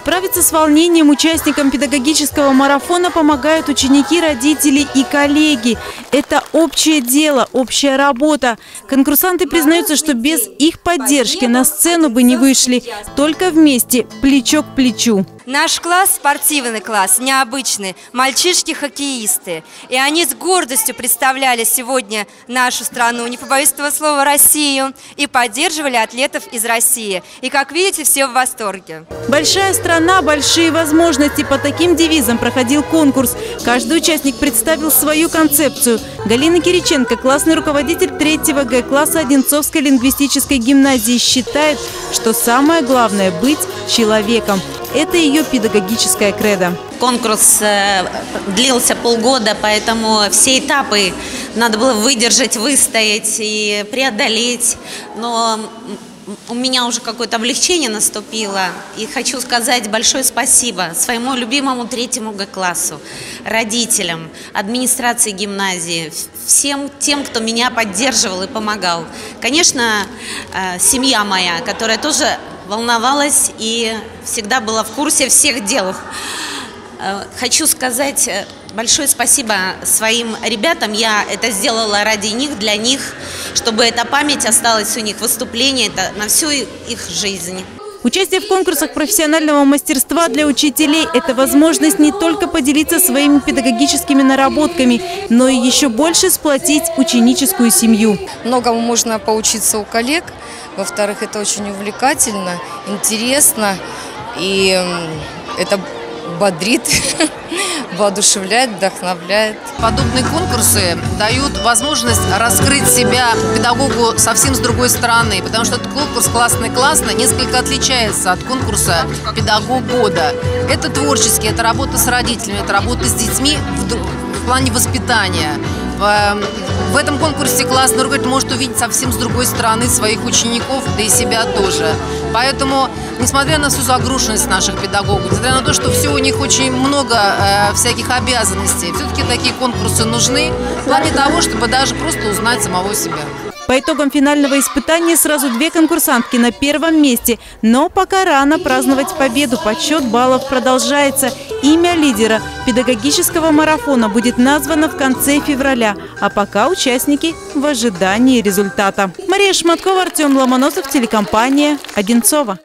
Справиться с волнением участникам педагогического марафона помогают ученики, родители и коллеги. Это общее дело, общая работа. Конкурсанты признаются, что без их поддержки на сцену бы не вышли. Только вместе, плечо к плечу. Наш класс – спортивный класс, необычный, мальчишки-хоккеисты. И они с гордостью представляли сегодня нашу страну, не побоюсь этого слова, Россию, и поддерживали атлетов из России. И, как видите, все в восторге. Большая страна, большие возможности. По таким девизам проходил конкурс. Каждый участник представил свою концепцию. Галина Кириченко, классный руководитель 3 Г класса Одинцовской лингвистической гимназии, считает, что самое главное – быть человеком. Это ее педагогическая кредо. Конкурс э, длился полгода, поэтому все этапы надо было выдержать, выстоять и преодолеть. Но у меня уже какое-то облегчение наступило. И хочу сказать большое спасибо своему любимому третьему Г-классу, родителям, администрации гимназии, всем тем, кто меня поддерживал и помогал. Конечно, э, семья моя, которая тоже волновалась и всегда была в курсе всех дел. Э, хочу сказать э, большое спасибо своим ребятам. Я это сделала ради них, для них, чтобы эта память осталась у них, выступление это на всю их жизнь. Участие в конкурсах профессионального мастерства для учителей – это возможность не только поделиться своими педагогическими наработками, но и еще больше сплотить ученическую семью. Многому можно поучиться у коллег. Во-вторых, это очень увлекательно, интересно. И это бодрит, воодушевляет, вдохновляет. Подобные конкурсы дают возможность раскрыть себя педагогу совсем с другой стороны, потому что этот конкурс «Классный-классно» несколько отличается от конкурса «Педагог года». Это творческий, это работа с родителями, это работа с детьми в, в плане воспитания. В, в этом конкурсе классный руководитель может увидеть совсем с другой стороны своих учеников, да и себя тоже. Поэтому, несмотря на всю загруженность наших педагогов, несмотря на то, что все у них очень много э, всяких обязанностей, все-таки такие конкурсы нужны в плане того, чтобы даже просто узнать самого себя. По итогам финального испытания сразу две конкурсантки на первом месте. Но пока рано праздновать победу. Подсчет баллов продолжается. Имя лидера педагогического марафона будет названо в конце февраля. А пока участники в ожидании результата. Мария Шматкова, Артем Ломоносов, телекомпания «Одинцова».